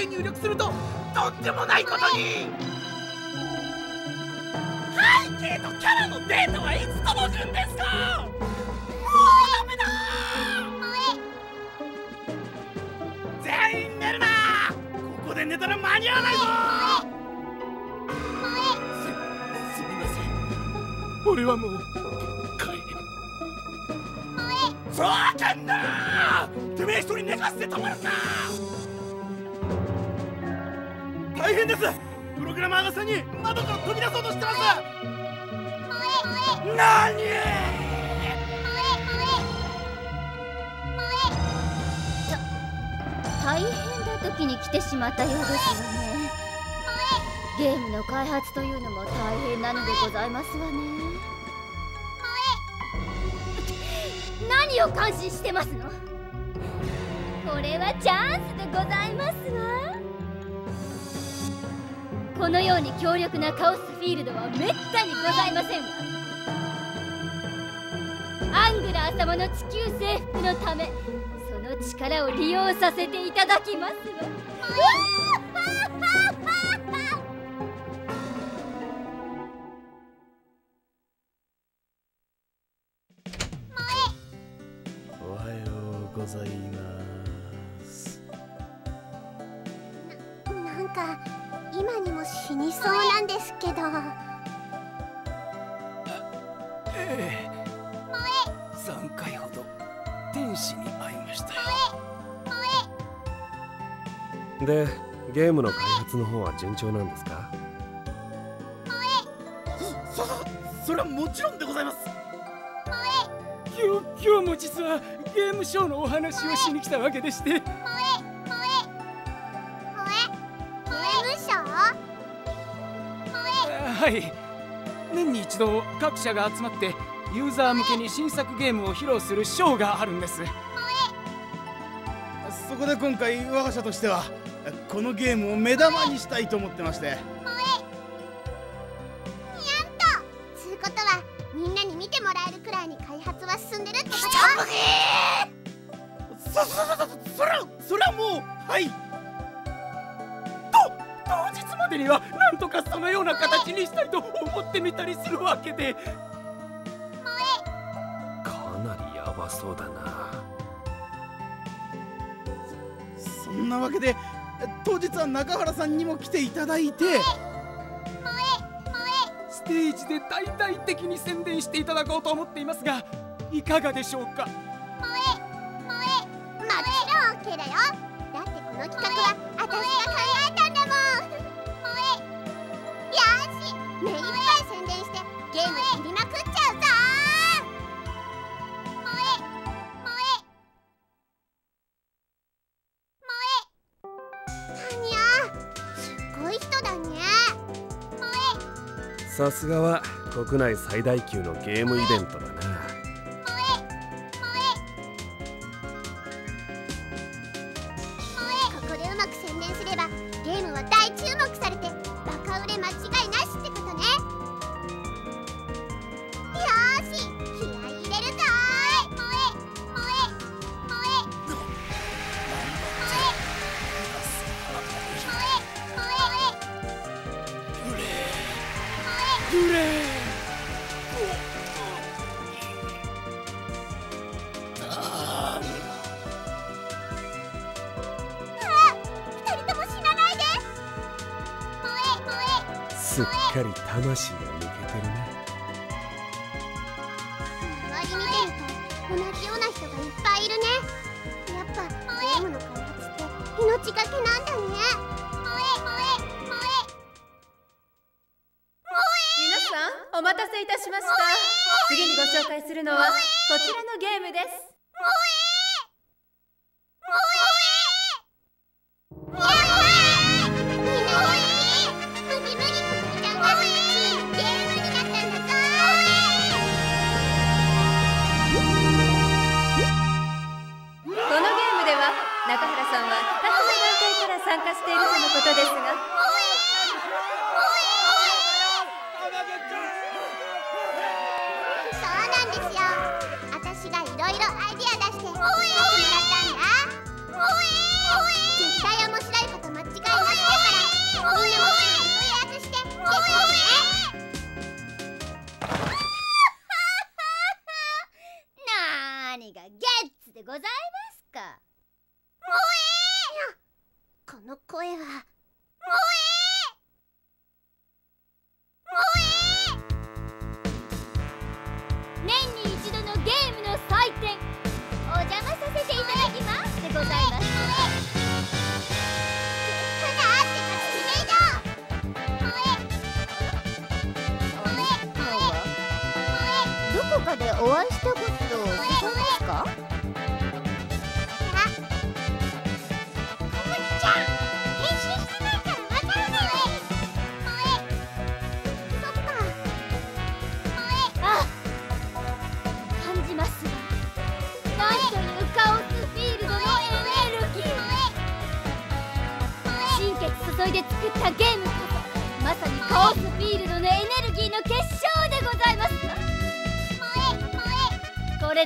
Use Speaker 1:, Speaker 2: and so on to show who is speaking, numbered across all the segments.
Speaker 1: って入力するととんでもないことに。背景とキャラのデータはいつ届くんですか？もうダメだ！全員寝るな！ここで寝たら間に合わないぞ！すすみません。俺はもう帰るふざけんな！てめえ一人寝かせてたまるか大変です。プログラマーが3人窓から飛び出そうとしてます。何
Speaker 2: 大変な時に来てしまったようですよねゲームの開発というのも大変なのでございますわね何を感心してますの？これはチャンスでございますわこのように強力なカオスフィールドはめったにございませんわ。アングラー様の地球征服のためその力を利用させていただきますわ。
Speaker 3: ゲームの開発の方は順調なんですか？
Speaker 1: そそそれはもちろんでございます。今日今日も実はゲームショーのお話をしに来たわけでして。はい。年に一度各社が集まってユーザー向けに新作ゲームを披露するショーがあるんです。
Speaker 4: そこで今回我が社としてはこのゲームを目玉にしたいと思ってまして。
Speaker 5: やんと。つうことはみんなに見てもらえるくらいに開発は進んでるってこと
Speaker 1: そそそそそれはそれはもうはい。と当日までにはなんとかそのような形にしたいと思ってみたりするわけで。
Speaker 3: かなりヤバそうだな。
Speaker 4: そんなわけで当日は中原さんにも来ていただいて
Speaker 1: ステージで大々的に宣伝していただこうと思っていますがいかがでしょうか？
Speaker 5: もちろん OK だよ。だってこの企画は
Speaker 3: さすがは国内最大級のゲームイベントだな。かり魂が抜けてるね。
Speaker 5: 周り見てると同じような人がいっぱいいるね。やっぱゲームの開発って命がけなんだね。
Speaker 6: 皆さんお待たせいたしました。次にご紹介するのはこちらのゲームです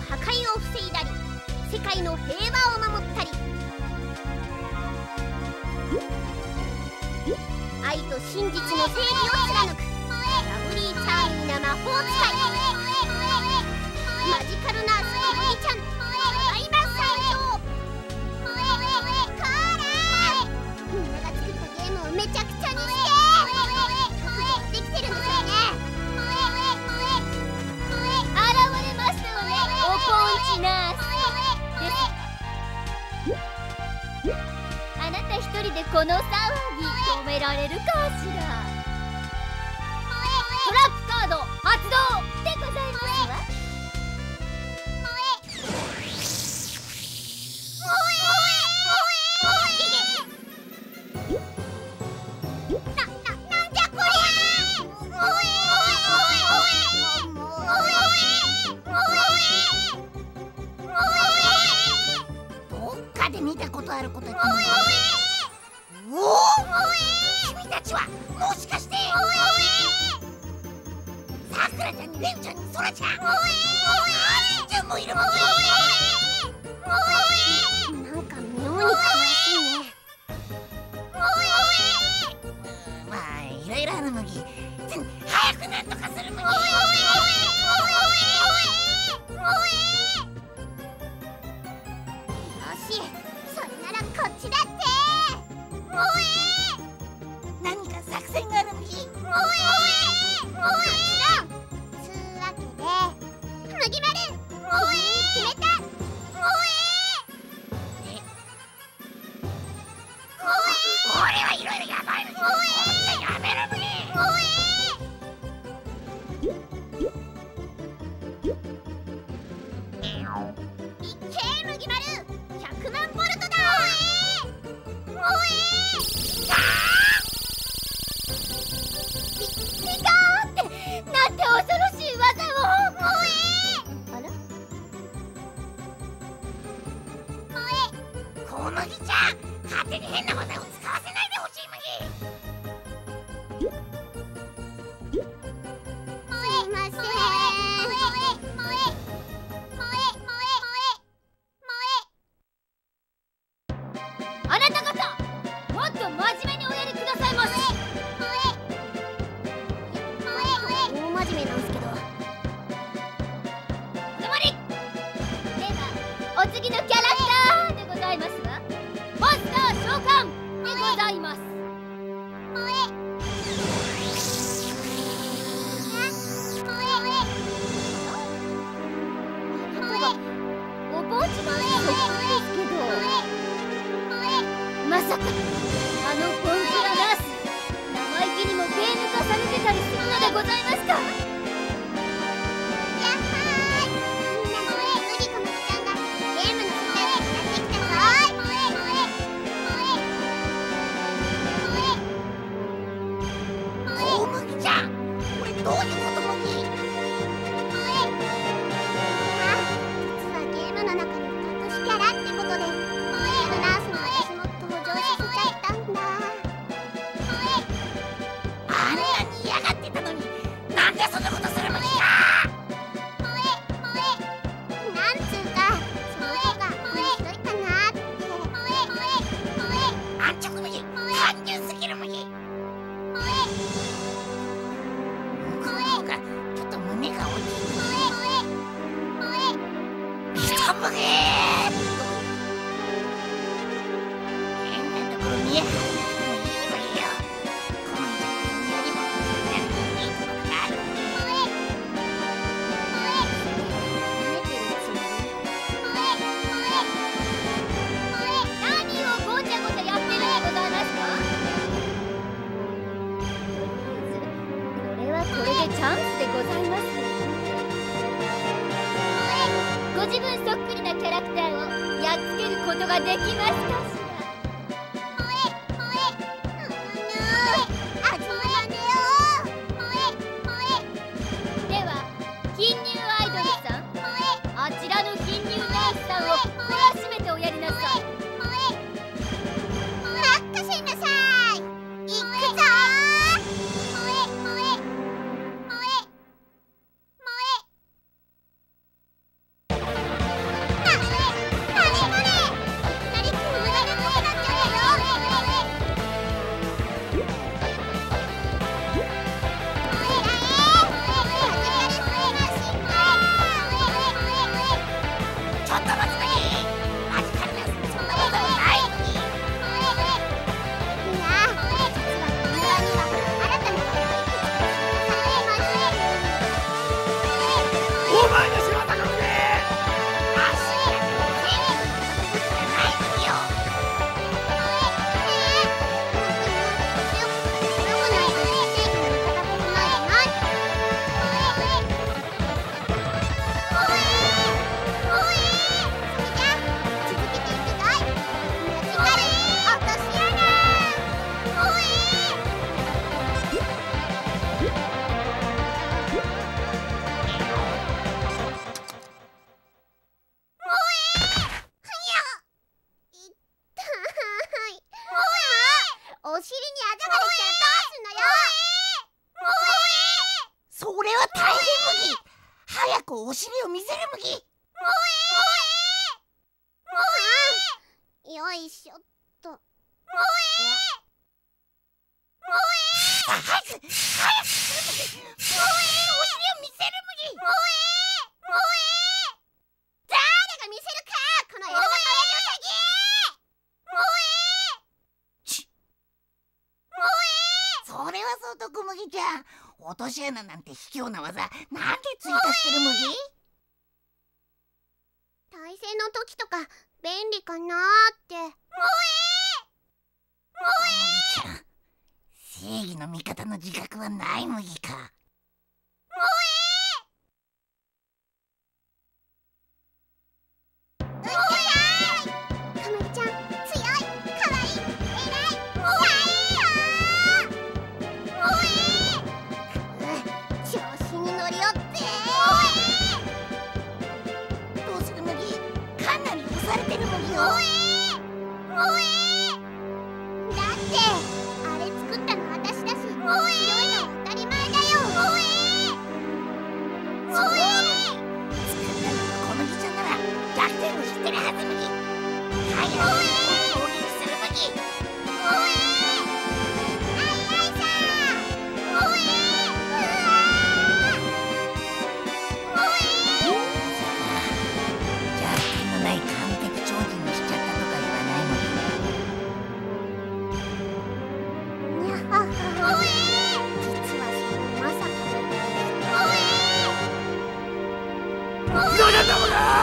Speaker 5: 破壊を防いだり世界の平和を守ったり。愛と真実の正義を貫くラブリーチャーミーな魔法使い。マジカルなスのおリーちゃん。
Speaker 7: ナーあなた一人でこの騒ぎ止められるかしらトラップカード発動
Speaker 5: こっちだって萌え何か作戦があるのひ萌え萌え萌えわけで麦丸と
Speaker 7: し
Speaker 5: 穴なんて卑怯な技なんでツイートしてる麦
Speaker 7: 対戦の時とか便利かな？
Speaker 5: 让
Speaker 7: 我来。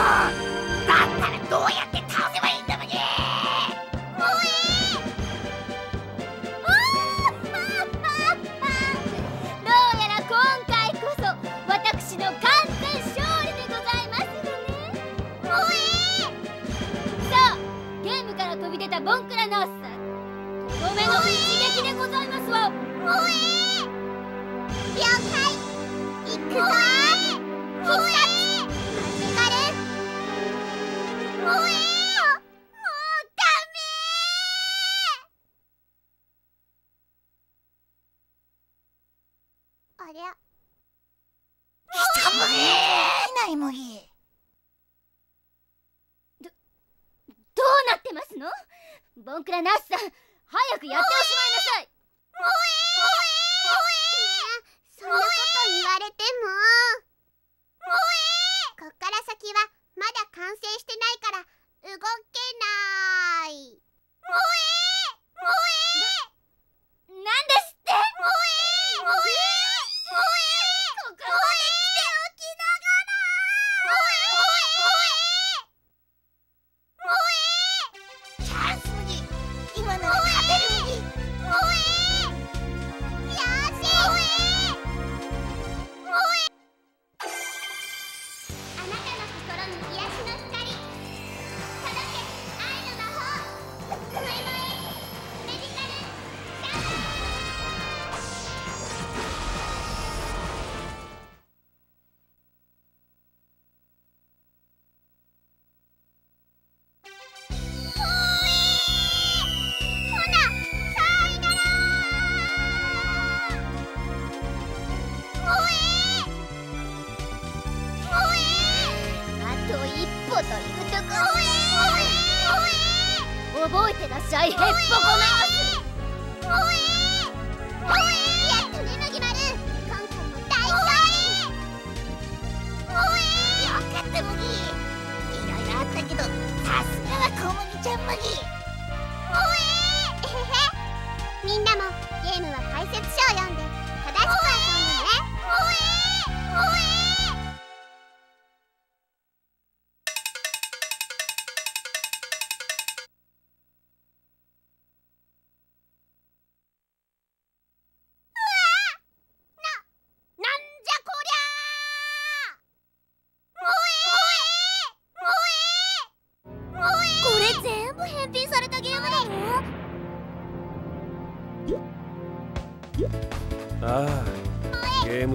Speaker 7: 機内麦
Speaker 2: どうなってますの？ボンクラナースさん早くやっておしまいなさい。
Speaker 5: そんなこと言われても。こっから先はまだ完成してないから動けない。
Speaker 2: なんですって？
Speaker 5: ここまで
Speaker 7: Oh, oh, oh,
Speaker 5: oh, oh.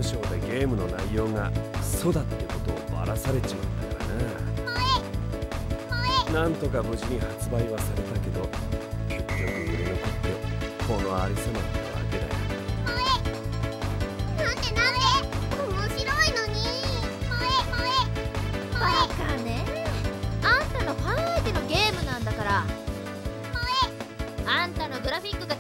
Speaker 5: あゲーム
Speaker 3: ショーでゲームの内容が嘘だってことをバラされちまったからななんとか無事に発売はされたけど結局売れ残ってこのありさまってわけだよ
Speaker 5: なんでなんで面白いのに萌え萌え萌え
Speaker 2: バカねあんたのファン相手のゲームなんだから萌えあんたのグラフィックが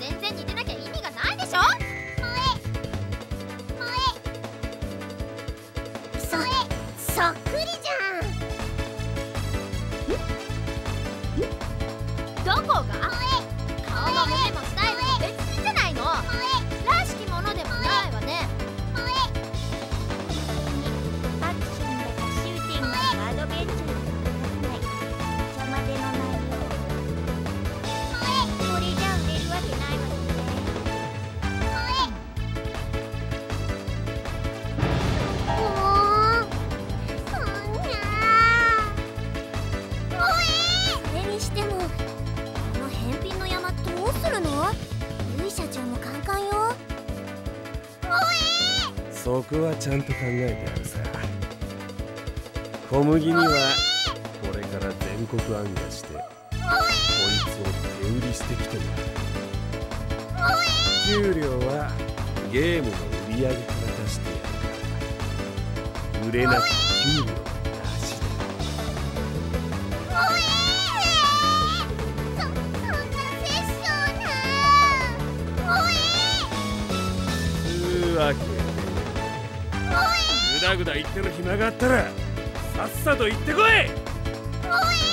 Speaker 3: はちゃんと考えてあるさ。小麦にはこれから全国暗夜してこいつを手売りしてきてもらう。給料はゲームの売り上げから出してやる。から売れなきゃ給料だぐだ言ってる暇があったらさっさと行ってこい！